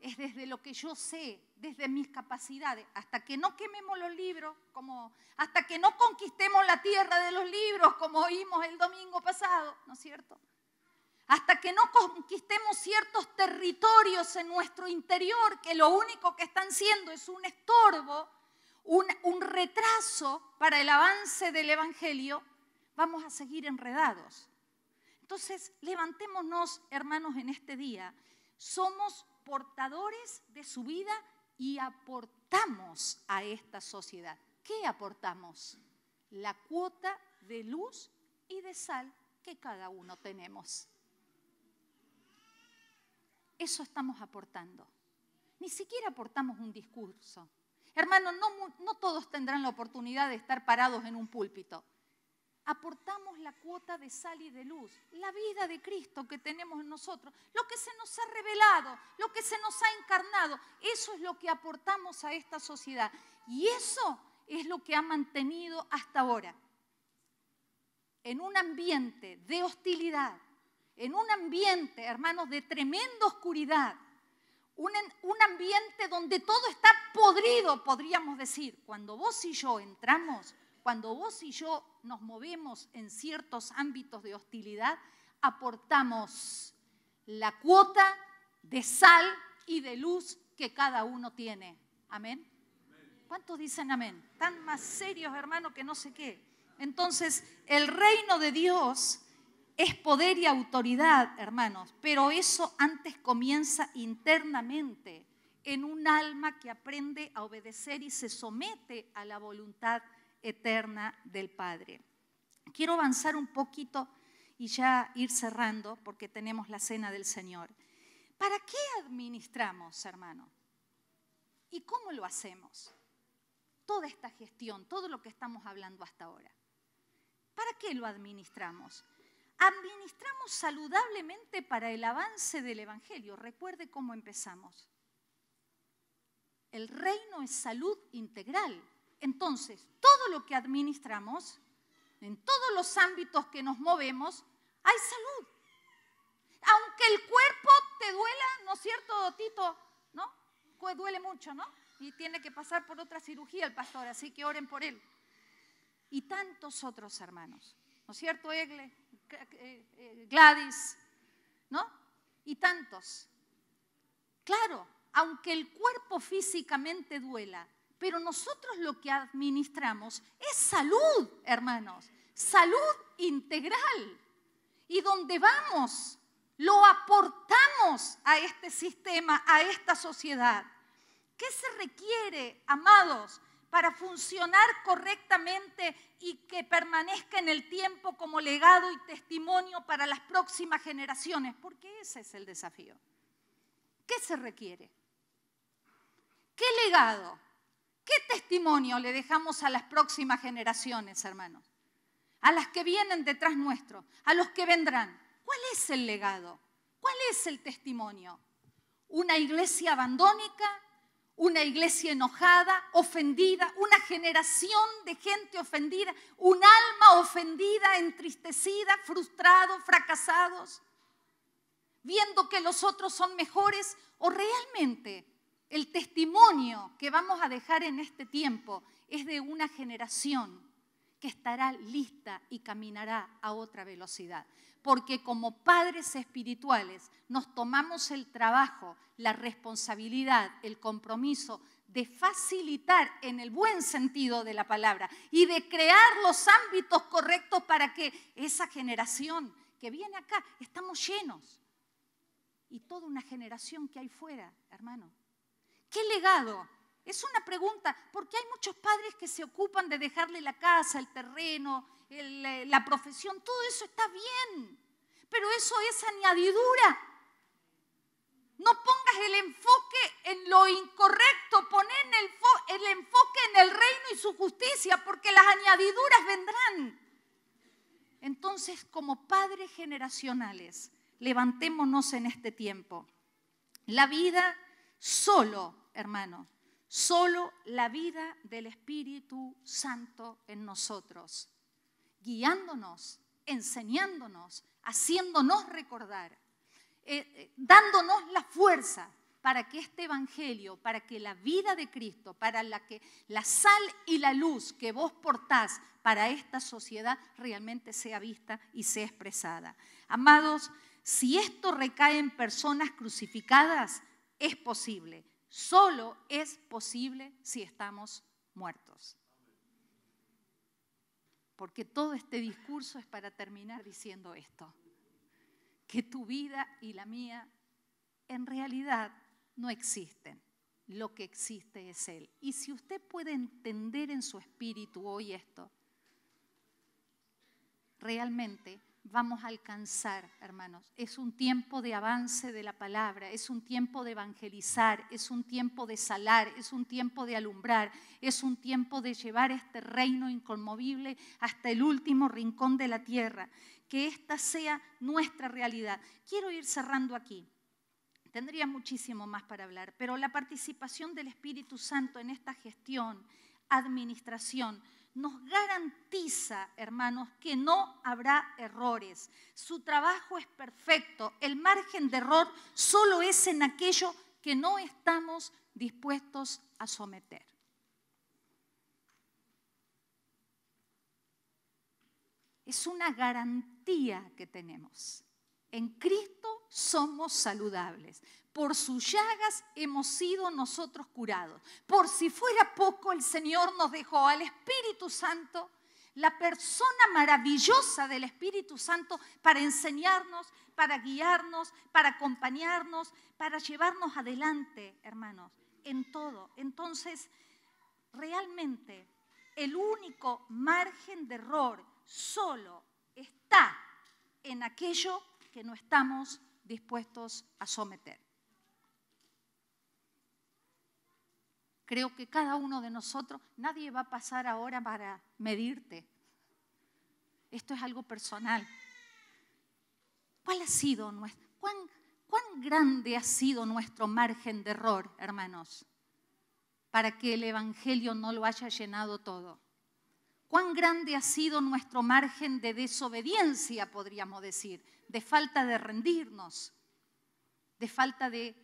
S1: es desde lo que yo sé, desde mis capacidades, hasta que no quememos los libros, como, hasta que no conquistemos la tierra de los libros, como oímos el domingo pasado, ¿no es cierto? Hasta que no conquistemos ciertos territorios en nuestro interior, que lo único que están siendo es un estorbo, un, un retraso para el avance del Evangelio, vamos a seguir enredados. Entonces, levantémonos, hermanos, en este día. Somos portadores de su vida y aportamos a esta sociedad. ¿Qué aportamos? La cuota de luz y de sal que cada uno tenemos. Eso estamos aportando. Ni siquiera aportamos un discurso. Hermanos, no, no todos tendrán la oportunidad de estar parados en un púlpito aportamos la cuota de sal y de luz, la vida de Cristo que tenemos en nosotros, lo que se nos ha revelado, lo que se nos ha encarnado, eso es lo que aportamos a esta sociedad. Y eso es lo que ha mantenido hasta ahora. En un ambiente de hostilidad, en un ambiente, hermanos, de tremenda oscuridad, un, un, ambiente donde todo está podrido, podríamos decir. Cuando vos y yo entramos, cuando vos y yo nos movemos en ciertos ámbitos de hostilidad, aportamos la cuota de sal y de luz que cada uno tiene. Amén. ¿Cuántos dicen amén? Tan más serios, hermanos, que no sé qué. Entonces, el reino de Dios es poder y autoridad, hermanos, pero eso antes comienza internamente en un alma que aprende a obedecer y se somete a la voluntad eterna del Padre. Quiero avanzar un poquito y ya ir cerrando porque tenemos la cena del Señor. ¿Para qué administramos, hermano? ¿Y cómo lo hacemos? Toda esta gestión, todo lo que estamos hablando hasta ahora. ¿Para qué lo administramos? Administramos saludablemente para el avance del Evangelio. Recuerde cómo empezamos. El reino es salud integral. Entonces, todo lo que administramos, en todos los ámbitos que nos movemos, hay salud. Aunque el cuerpo te duela, ¿no es cierto, Tito? ¿No? Duele mucho, ¿no? Y tiene que pasar por otra cirugía el pastor, así que oren por él. Y tantos otros hermanos, ¿no es cierto, Egle? Eh, eh, Gladys, ¿no? Y tantos. Claro, aunque el cuerpo físicamente duela, pero nosotros lo que administramos es salud, hermanos, salud integral. Y donde vamos, lo aportamos a este sistema, a esta sociedad. ¿Qué se requiere, amados, para funcionar correctamente y que permanezca en el tiempo como legado y testimonio para las próximas generaciones? Porque ese es el desafío. ¿Qué se requiere? ¿Qué legado? ¿Qué testimonio le dejamos a las próximas generaciones, hermanos? A las que vienen detrás nuestro, a los que vendrán. ¿Cuál es el legado? ¿Cuál es el testimonio? ¿Una iglesia abandónica? ¿Una iglesia enojada, ofendida? ¿Una generación de gente ofendida? ¿Un alma ofendida, entristecida, frustrado, fracasados? ¿Viendo que los otros son mejores? ¿O realmente el testimonio que vamos a dejar en este tiempo es de una generación que estará lista y caminará a otra velocidad. Porque como padres espirituales nos tomamos el trabajo, la responsabilidad, el compromiso de facilitar en el buen sentido de la palabra y de crear los ámbitos correctos para que esa generación que viene acá, estamos llenos. Y toda una generación que hay fuera, hermano, ¿Qué legado? Es una pregunta, porque hay muchos padres que se ocupan de dejarle la casa, el terreno, eh, la profesión, todo eso está bien, pero eso es añadidura. No pongas el enfoque en lo incorrecto, pon el, el enfoque en el reino y su justicia, porque las añadiduras vendrán. Entonces, como padres generacionales, levantémonos en este tiempo. La vida solo hermano, solo la vida del Espíritu Santo en nosotros, guiándonos, enseñándonos, haciéndonos recordar, eh, eh, dándonos la fuerza para que este Evangelio, para que la vida de Cristo, para la que la sal y la luz que vos portás para esta sociedad realmente sea vista y sea expresada. Amados, si esto recae en personas crucificadas, es posible solo es posible si estamos muertos. Porque todo este discurso es para terminar diciendo esto, que tu vida y la mía en realidad no existen. Lo que existe es Él. Y si usted puede entender en su espíritu hoy esto, realmente vamos a alcanzar, hermanos. Es un tiempo de avance de la palabra, es un tiempo de evangelizar, es un tiempo de salar, es un tiempo de alumbrar, es un tiempo de llevar este reino inconmovible hasta el último rincón de la tierra. Que esta sea nuestra realidad. Quiero ir cerrando aquí. Tendría muchísimo más para hablar, pero la participación del Espíritu Santo en esta gestión, administración, nos garantiza, hermanos, que no habrá errores. Su trabajo es perfecto. El margen de error solo es en aquello que no estamos dispuestos a someter. Es una garantía que tenemos. En Cristo somos saludables por sus llagas hemos sido nosotros curados. Por si fuera poco, el Señor nos dejó al Espíritu Santo la persona maravillosa del Espíritu Santo para enseñarnos, para guiarnos, para acompañarnos, para llevarnos adelante, hermanos, en todo. Entonces, realmente el único margen de error solo está en aquello que no estamos dispuestos a someter. Creo que cada uno de nosotros, nadie va a pasar ahora para medirte. Esto es algo personal. ¿Cuál ha sido nuestro, cuán, cuán grande ha sido nuestro margen de error, hermanos, para que el Evangelio no lo haya llenado todo? ¿Cuán grande ha sido nuestro margen de desobediencia, podríamos decir, de falta de rendirnos, de falta de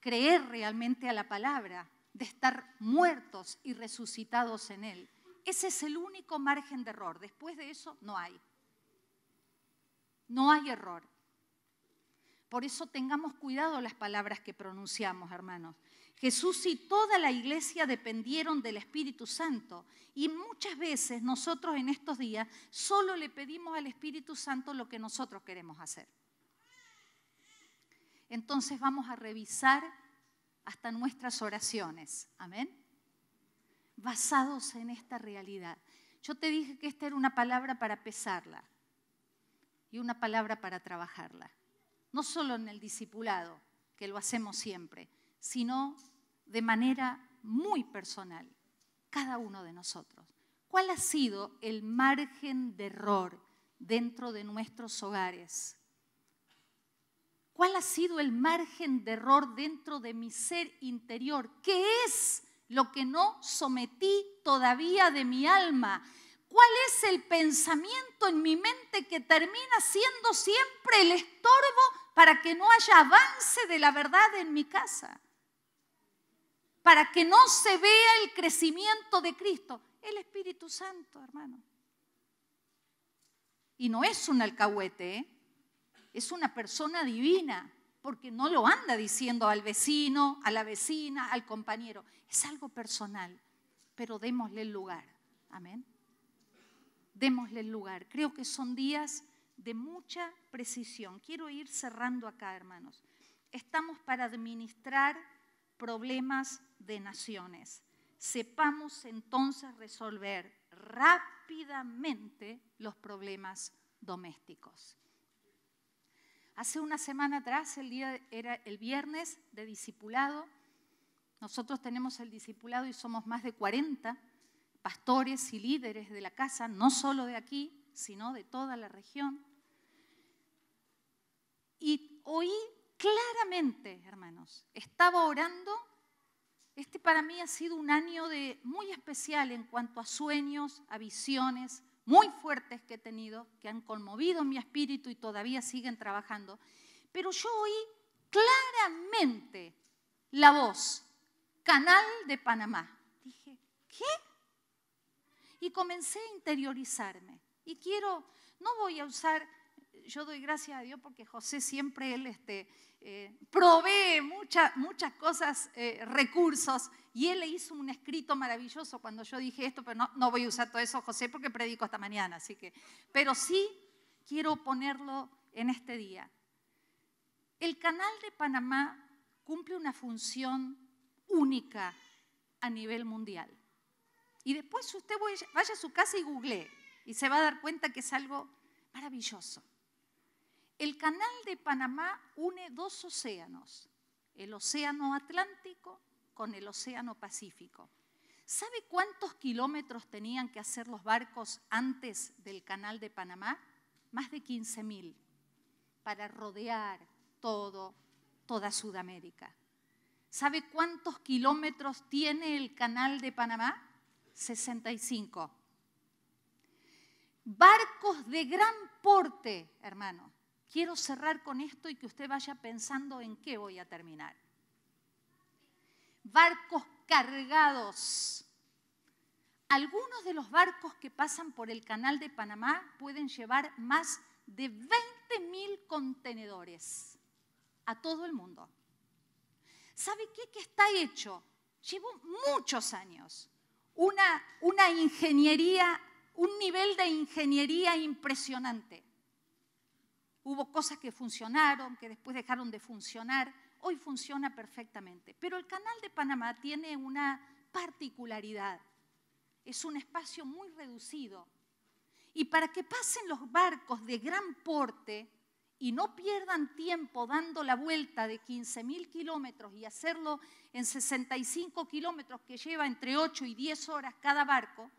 S1: creer realmente a la palabra? De estar muertos y resucitados en Él. Ese es el único margen de error. Después de eso no hay. No hay error. Por eso tengamos cuidado las palabras que pronunciamos, hermanos. Jesús y toda la iglesia dependieron del Espíritu Santo. Y muchas veces nosotros en estos días solo le pedimos al Espíritu Santo lo que nosotros queremos hacer. Entonces vamos a revisar hasta nuestras oraciones. Amén. Basados en esta realidad. Yo te dije que esta era una palabra para pesarla y una palabra para trabajarla. No solo en el discipulado, que lo hacemos siempre, sino de manera muy personal, cada uno de nosotros. ¿Cuál ha sido el margen de error dentro de nuestros hogares? ¿Cuál ha sido el margen de error dentro de mi ser interior? ¿Qué es lo que no sometí todavía de mi alma? ¿Cuál es el pensamiento en mi mente que termina siendo siempre el estorbo para que no haya avance de la verdad en mi casa? Para que no se vea el crecimiento de Cristo. El Espíritu Santo, hermano. Y no es un alcahuete, ¿eh? Es una persona divina, porque no lo anda diciendo al vecino, a la vecina, al compañero. Es algo personal, pero démosle el lugar. Amén. Démosle el lugar. Creo que son días de mucha precisión. Quiero ir cerrando acá, hermanos. Estamos para administrar problemas de naciones. Sepamos entonces resolver rápidamente los problemas domésticos. Hace una semana atrás, el día era el viernes de discipulado. Nosotros tenemos el discipulado y somos más de 40 pastores y líderes de la casa, no solo de aquí, sino de toda la región. Y oí claramente, hermanos, estaba orando. Este para mí ha sido un año muy especial en cuanto a sueños, a visiones, muy fuertes que he tenido, que han conmovido mi espíritu y todavía siguen trabajando, pero yo oí claramente la voz, Canal de Panamá. Dije, ¿qué? Y comencé a interiorizarme. Y quiero, no voy a usar, yo doy gracias a Dios porque José siempre, él este, eh, provee muchas cosas, eh, recursos, y él le hizo un escrito maravilloso cuando yo dije esto, pero no, no voy a usar todo eso, José, porque predico esta mañana, así que, pero sí quiero ponerlo en este día. El canal de Panamá cumple una función única a nivel mundial. Y después usted vaya a su casa y google y se va a dar cuenta que es algo maravilloso. El canal de Panamá une dos océanos, el océano Atlántico con el océano Pacífico. ¿Sabe cuántos kilómetros tenían que hacer los barcos antes del canal de Panamá? Más de 15.000 para rodear todo, toda Sudamérica. ¿Sabe cuántos kilómetros tiene el canal de Panamá? 65. Barcos de gran porte, hermano. Quiero cerrar con esto y que usted vaya pensando en qué voy a terminar. Barcos cargados. Algunos de los barcos que pasan por el canal de Panamá pueden llevar más de 20.000 contenedores a todo el mundo. ¿Sabe qué? Que está hecho. Llevó muchos años. Una, una ingeniería un nivel de ingeniería impresionante. Hubo cosas que funcionaron, que después dejaron de funcionar. Hoy funciona perfectamente. Pero el canal de Panamá tiene una particularidad. Es un espacio muy reducido. Y para que pasen los barcos de gran porte y no pierdan tiempo dando la vuelta de 15.000 kilómetros y hacerlo en 65 kilómetros que lleva entre 8 y 10 horas cada barco,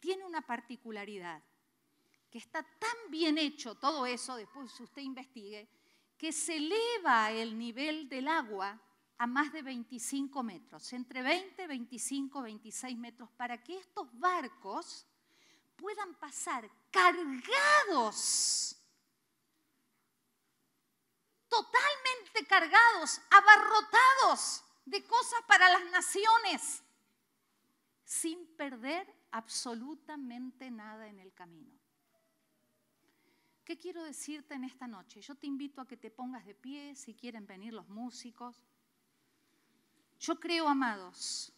S1: tiene una particularidad, que está tan bien hecho todo eso, después usted investigue, que se eleva el nivel del agua a más de 25 metros, entre 20, 25, 26 metros, para que estos barcos puedan pasar cargados totalmente cargados, abarrotados de cosas para las naciones, sin perder absolutamente nada en el camino. ¿Qué quiero decirte en esta noche? Yo te invito a que te pongas de pie si quieren venir los músicos. Yo creo, amados,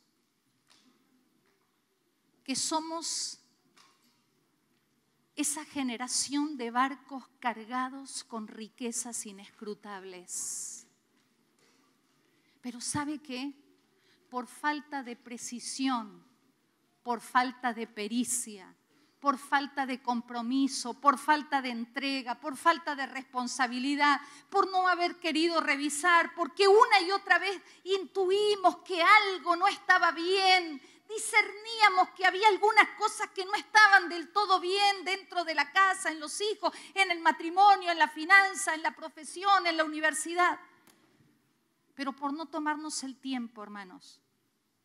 S1: que somos esa generación de barcos cargados con riquezas inescrutables. Pero ¿sabe qué? Por falta de precisión, por falta de pericia, por falta de compromiso, por falta de entrega, por falta de responsabilidad, por no haber querido revisar, porque una y otra vez intuimos que algo no estaba bien, discerníamos que había algunas cosas que no estaban del todo bien dentro de la casa, en los hijos, en el matrimonio, en la finanza, en la profesión, en la universidad. Pero por no tomarnos el tiempo, hermanos,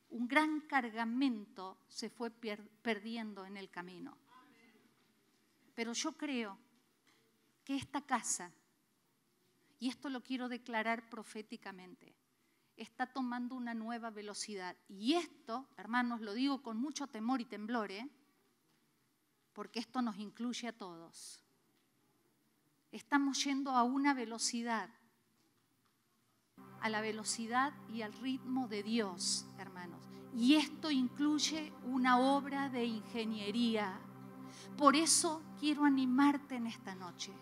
S1: un gran cargamento se fue perdiendo en el camino. Pero yo creo que esta casa, y esto lo quiero declarar proféticamente, está tomando una nueva velocidad. Y esto, hermanos, lo digo con mucho temor y temblor, ¿eh? porque esto nos incluye a todos. Estamos yendo a una velocidad, a la velocidad y al ritmo de Dios, hermanos. Y esto incluye una obra de ingeniería. Por eso quiero animarte en esta noche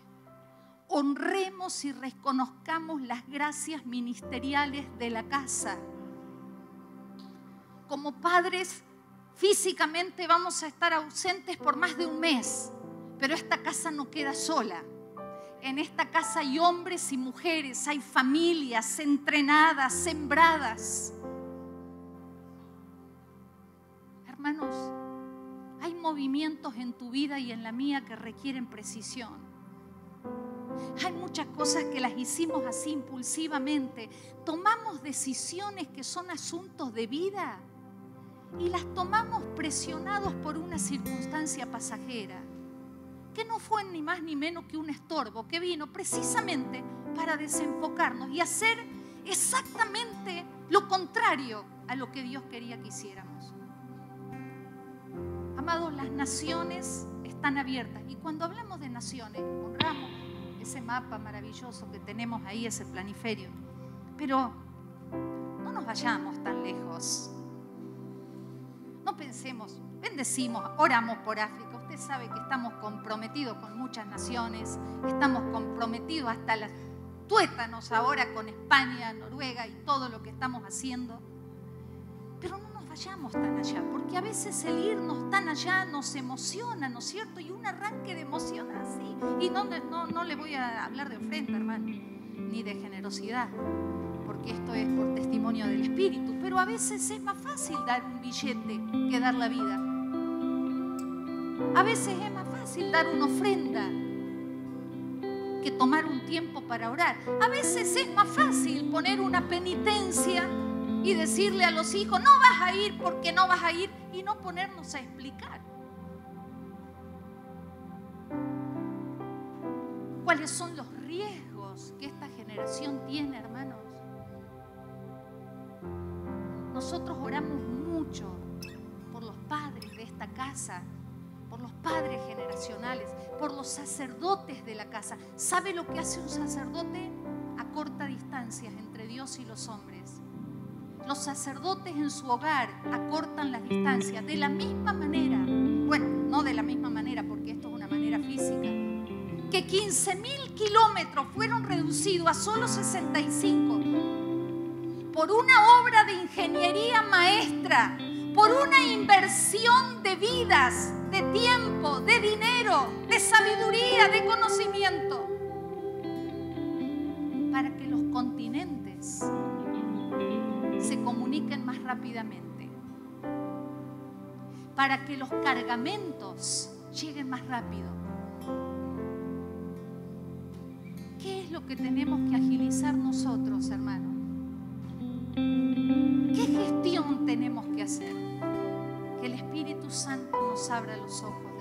S1: honremos y reconozcamos las gracias ministeriales de la casa. Como padres, físicamente vamos a estar ausentes por más de un mes, pero esta casa no queda sola. En esta casa hay hombres y mujeres, hay familias entrenadas, sembradas. Hermanos, hay movimientos en tu vida y en la mía que requieren precisión. Hay muchas cosas que las hicimos así impulsivamente. Tomamos decisiones que son asuntos de vida y las tomamos presionados por una circunstancia pasajera, que no fue ni más ni menos que un estorbo, que vino precisamente para desenfocarnos y hacer exactamente lo contrario a lo que Dios quería que hiciéramos. Amados, las naciones están abiertas y cuando hablamos de naciones, honramos ese mapa maravilloso que tenemos ahí, ese planiferio. Pero no nos vayamos tan lejos. No pensemos, bendecimos, oramos por África. Usted sabe que estamos comprometidos con muchas naciones, estamos comprometidos hasta las tuétanos ahora con España, Noruega y todo lo que estamos haciendo. Pero no vayamos tan allá, porque a veces el irnos tan allá nos emociona, ¿no es cierto? Y un arranque de emoción así. Y no, no, no le voy a hablar de ofrenda, hermano, ni de generosidad, porque esto es por testimonio del Espíritu. Pero a veces es más fácil dar un billete que dar la vida. A veces es más fácil dar una ofrenda que tomar un tiempo para orar. A veces es más fácil poner una penitencia y decirle a los hijos, no vas a ir porque no vas a ir y no ponernos a explicar. ¿Cuáles son los riesgos que esta generación tiene, hermanos? Nosotros oramos mucho por los padres de esta casa, por los padres generacionales, por los sacerdotes de la casa. ¿Sabe lo que hace un sacerdote? a corta distancia entre Dios y los hombres los sacerdotes en su hogar acortan las distancias de la misma manera, bueno, no de la misma manera porque esto es una manera física, que 15 mil kilómetros fueron reducidos a solo 65 por una obra de ingeniería maestra, por una inversión de vidas, de tiempo, de dinero, de sabiduría, de conocimiento, para que los cargamentos lleguen más rápido. ¿Qué es lo que tenemos que agilizar nosotros, hermanos? ¿Qué gestión tenemos que hacer? Que el Espíritu Santo nos abra los ojos